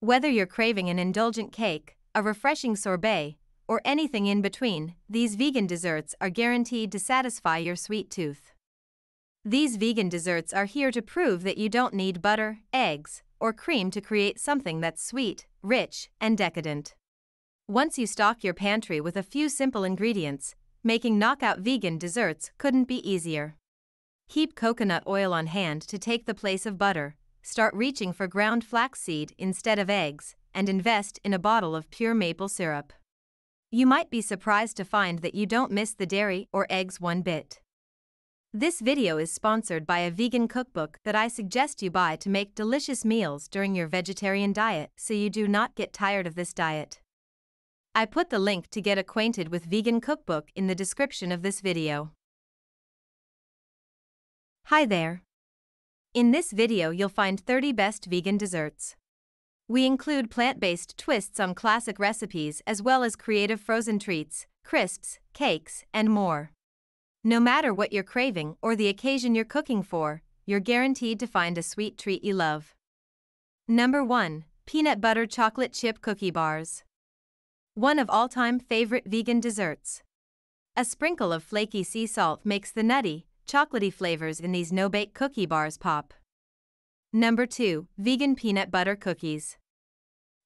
Whether you're craving an indulgent cake, a refreshing sorbet, or anything in between, these vegan desserts are guaranteed to satisfy your sweet tooth. These vegan desserts are here to prove that you don't need butter, eggs, or cream to create something that's sweet, rich, and decadent. Once you stock your pantry with a few simple ingredients, making knockout vegan desserts couldn't be easier. Keep coconut oil on hand to take the place of butter, start reaching for ground flaxseed instead of eggs, and invest in a bottle of pure maple syrup. You might be surprised to find that you don't miss the dairy or eggs one bit. This video is sponsored by a vegan cookbook that I suggest you buy to make delicious meals during your vegetarian diet so you do not get tired of this diet. I put the link to get acquainted with Vegan Cookbook in the description of this video. Hi there. In this video you'll find 30 best vegan desserts. We include plant-based twists on classic recipes as well as creative frozen treats, crisps, cakes, and more. No matter what you're craving or the occasion you're cooking for, you're guaranteed to find a sweet treat you love. Number 1. Peanut Butter Chocolate Chip Cookie Bars one of all time favorite vegan desserts. A sprinkle of flaky sea salt makes the nutty, chocolatey flavors in these no bake cookie bars pop. Number 2 Vegan Peanut Butter Cookies.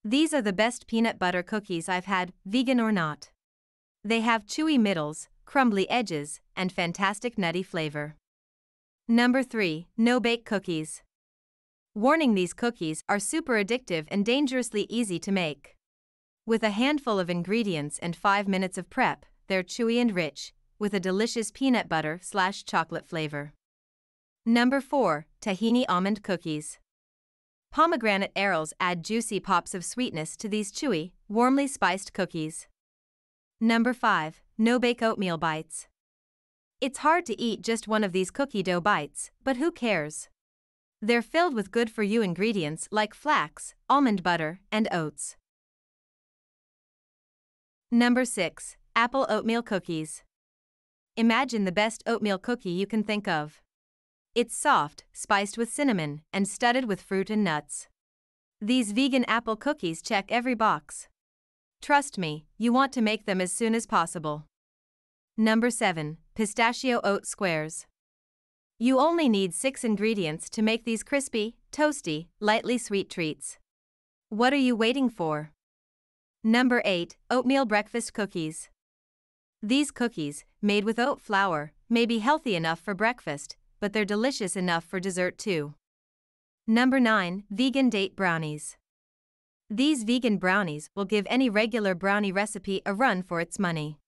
These are the best peanut butter cookies I've had, vegan or not. They have chewy middles, crumbly edges, and fantastic nutty flavor. Number 3 No Bake Cookies. Warning these cookies are super addictive and dangerously easy to make. With a handful of ingredients and 5 minutes of prep, they're chewy and rich, with a delicious peanut butter slash chocolate flavor. Number 4. Tahini Almond Cookies. Pomegranate arils add juicy pops of sweetness to these chewy, warmly spiced cookies. Number 5. No Bake Oatmeal Bites. It's hard to eat just one of these cookie dough bites, but who cares? They're filled with good for you ingredients like flax, almond butter, and oats. Number 6. Apple Oatmeal Cookies. Imagine the best oatmeal cookie you can think of. It's soft, spiced with cinnamon, and studded with fruit and nuts. These vegan apple cookies check every box. Trust me, you want to make them as soon as possible. Number 7. Pistachio Oat Squares. You only need 6 ingredients to make these crispy, toasty, lightly sweet treats. What are you waiting for? Number 8. Oatmeal Breakfast Cookies. These cookies, made with oat flour, may be healthy enough for breakfast, but they're delicious enough for dessert too. Number 9. Vegan Date Brownies. These vegan brownies will give any regular brownie recipe a run for its money.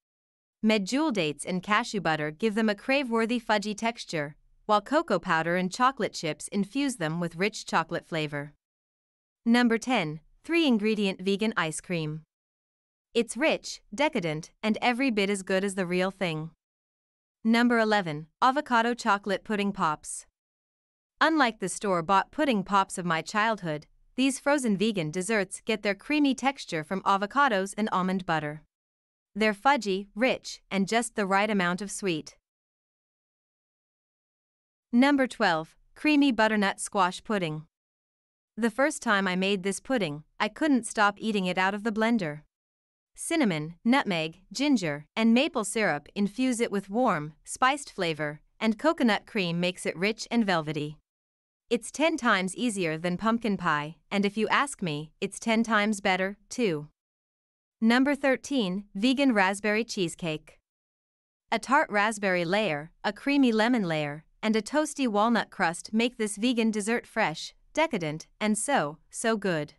Medjool dates and cashew butter give them a crave-worthy fudgy texture, while cocoa powder and chocolate chips infuse them with rich chocolate flavor. Number 10. 3 ingredient vegan ice cream. It's rich, decadent, and every bit as good as the real thing. Number 11 Avocado Chocolate Pudding Pops. Unlike the store bought pudding pops of my childhood, these frozen vegan desserts get their creamy texture from avocados and almond butter. They're fudgy, rich, and just the right amount of sweet. Number 12 Creamy Butternut Squash Pudding. The first time I made this pudding, I couldn't stop eating it out of the blender. Cinnamon, nutmeg, ginger, and maple syrup infuse it with warm, spiced flavor, and coconut cream makes it rich and velvety. It's 10 times easier than pumpkin pie, and if you ask me, it's 10 times better, too. Number 13 Vegan Raspberry Cheesecake. A tart raspberry layer, a creamy lemon layer, and a toasty walnut crust make this vegan dessert fresh, decadent, and so, so good.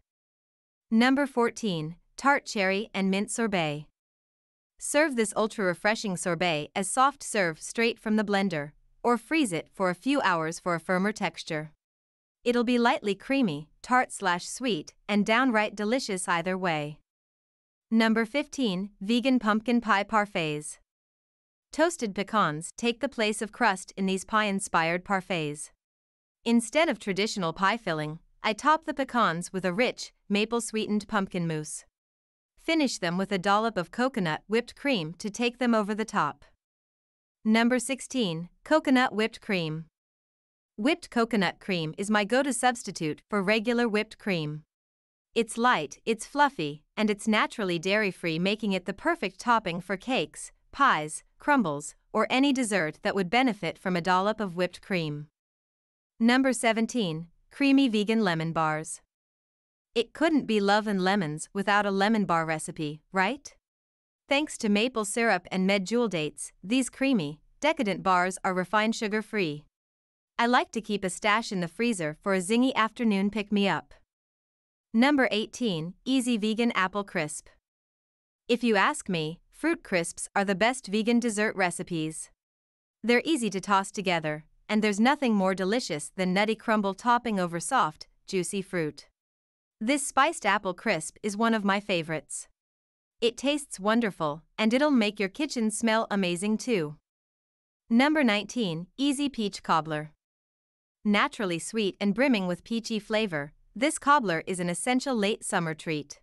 Number 14. Tart Cherry and Mint Sorbet. Serve this ultra refreshing sorbet as soft serve straight from the blender, or freeze it for a few hours for a firmer texture. It'll be lightly creamy, tart slash sweet, and downright delicious either way. Number 15. Vegan Pumpkin Pie Parfaits. Toasted pecans take the place of crust in these pie inspired parfaits. Instead of traditional pie filling, I top the pecans with a rich, maple sweetened pumpkin mousse. Finish them with a dollop of coconut whipped cream to take them over the top. Number 16 Coconut Whipped Cream. Whipped coconut cream is my go to substitute for regular whipped cream. It's light, it's fluffy, and it's naturally dairy free, making it the perfect topping for cakes, pies, crumbles, or any dessert that would benefit from a dollop of whipped cream. Number 17 Creamy Vegan Lemon Bars. It couldn't be love and lemons without a lemon bar recipe, right? Thanks to maple syrup and medjool dates, these creamy, decadent bars are refined sugar free. I like to keep a stash in the freezer for a zingy afternoon pick me up. Number 18 Easy Vegan Apple Crisp. If you ask me, fruit crisps are the best vegan dessert recipes. They're easy to toss together, and there's nothing more delicious than nutty crumble topping over soft, juicy fruit. This spiced apple crisp is one of my favorites. It tastes wonderful, and it'll make your kitchen smell amazing too. Number 19 Easy Peach Cobbler. Naturally sweet and brimming with peachy flavor, this cobbler is an essential late summer treat.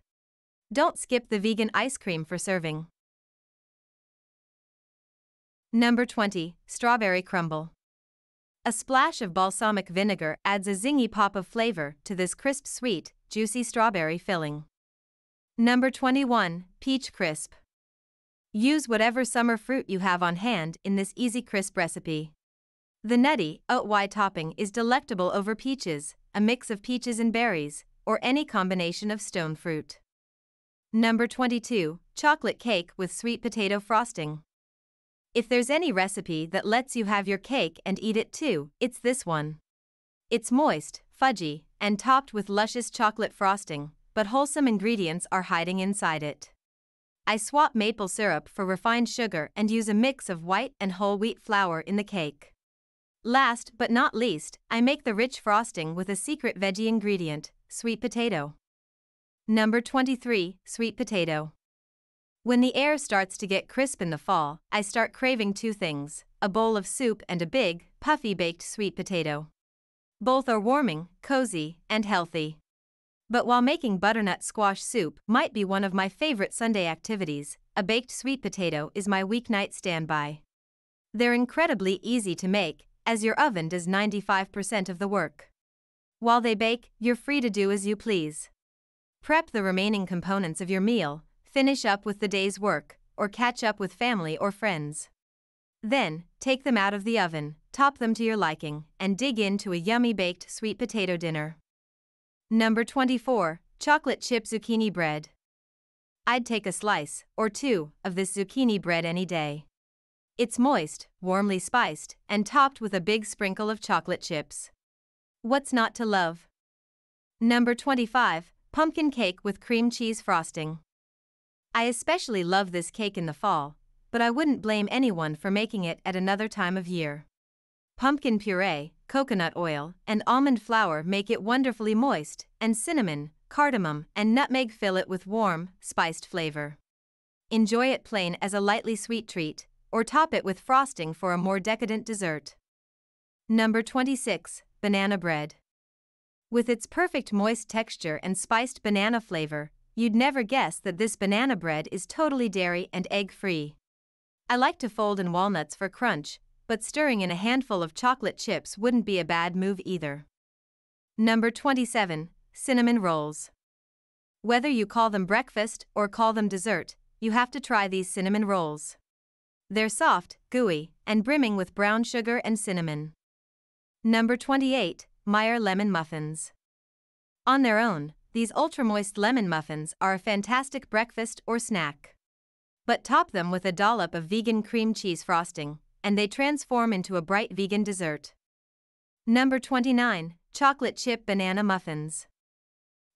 Don't skip the vegan ice cream for serving. Number 20 Strawberry Crumble. A splash of balsamic vinegar adds a zingy pop of flavor to this crisp, sweet, juicy strawberry filling. Number 21 Peach Crisp. Use whatever summer fruit you have on hand in this easy crisp recipe. The nutty, oat y topping is delectable over peaches, a mix of peaches and berries, or any combination of stone fruit. Number 22 Chocolate Cake with Sweet Potato Frosting. If there's any recipe that lets you have your cake and eat it too, it's this one. It's moist, fudgy, and topped with luscious chocolate frosting, but wholesome ingredients are hiding inside it. I swap maple syrup for refined sugar and use a mix of white and whole wheat flour in the cake. Last but not least, I make the rich frosting with a secret veggie ingredient, sweet potato. Number 23 Sweet Potato. When the air starts to get crisp in the fall, I start craving two things a bowl of soup and a big, puffy baked sweet potato. Both are warming, cozy, and healthy. But while making butternut squash soup might be one of my favorite Sunday activities, a baked sweet potato is my weeknight standby. They're incredibly easy to make, as your oven does 95% of the work. While they bake, you're free to do as you please. Prep the remaining components of your meal, finish up with the day's work, or catch up with family or friends. Then, take them out of the oven, top them to your liking, and dig into a yummy baked sweet potato dinner. Number 24 Chocolate Chip Zucchini Bread. I'd take a slice, or two, of this zucchini bread any day. It's moist, warmly spiced, and topped with a big sprinkle of chocolate chips. What's not to love? Number 25 Pumpkin Cake with Cream Cheese Frosting. I especially love this cake in the fall, but I wouldn't blame anyone for making it at another time of year. Pumpkin puree, coconut oil, and almond flour make it wonderfully moist, and cinnamon, cardamom, and nutmeg fill it with warm, spiced flavor. Enjoy it plain as a lightly sweet treat, or top it with frosting for a more decadent dessert. Number 26 Banana Bread. With its perfect moist texture and spiced banana flavor, you'd never guess that this banana bread is totally dairy and egg free. I like to fold in walnuts for crunch, but stirring in a handful of chocolate chips wouldn't be a bad move either. Number 27 Cinnamon Rolls. Whether you call them breakfast or call them dessert, you have to try these cinnamon rolls. They're soft, gooey, and brimming with brown sugar and cinnamon. Number 28 Meyer Lemon Muffins. On their own, these ultra moist lemon muffins are a fantastic breakfast or snack. But top them with a dollop of vegan cream cheese frosting, and they transform into a bright vegan dessert. Number 29 Chocolate Chip Banana Muffins.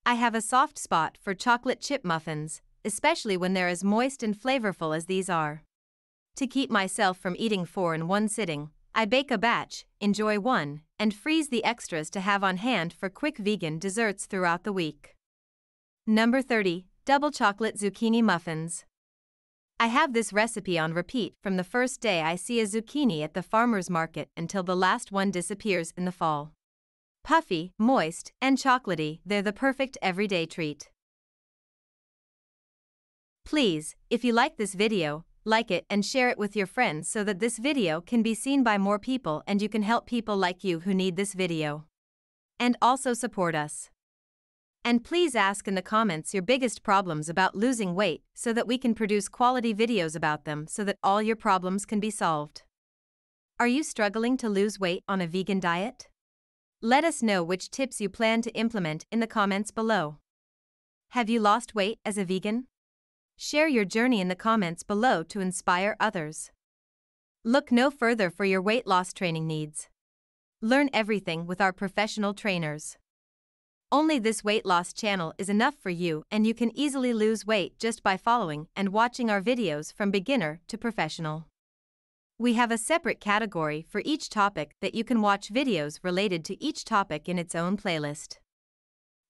I have a soft spot for chocolate chip muffins, especially when they're as moist and flavorful as these are. To keep myself from eating four in one sitting, I bake a batch, enjoy one, and freeze the extras to have on hand for quick vegan desserts throughout the week. Number 30 Double Chocolate Zucchini Muffins. I have this recipe on repeat from the first day I see a zucchini at the farmer's market until the last one disappears in the fall. Puffy, moist, and chocolatey, they're the perfect everyday treat. Please, if you like this video, like it and share it with your friends so that this video can be seen by more people and you can help people like you who need this video. And also support us. And please ask in the comments your biggest problems about losing weight so that we can produce quality videos about them so that all your problems can be solved. Are you struggling to lose weight on a vegan diet? Let us know which tips you plan to implement in the comments below. Have you lost weight as a vegan? Share your journey in the comments below to inspire others. Look no further for your weight loss training needs. Learn everything with our professional trainers. Only this weight loss channel is enough for you and you can easily lose weight just by following and watching our videos from beginner to professional. We have a separate category for each topic that you can watch videos related to each topic in its own playlist.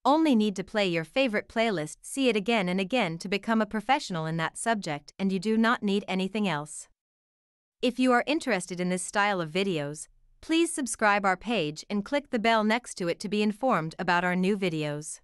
Only need to play your favorite playlist, see it again and again to become a professional in that subject and you do not need anything else. If you are interested in this style of videos, Please subscribe our page and click the bell next to it to be informed about our new videos.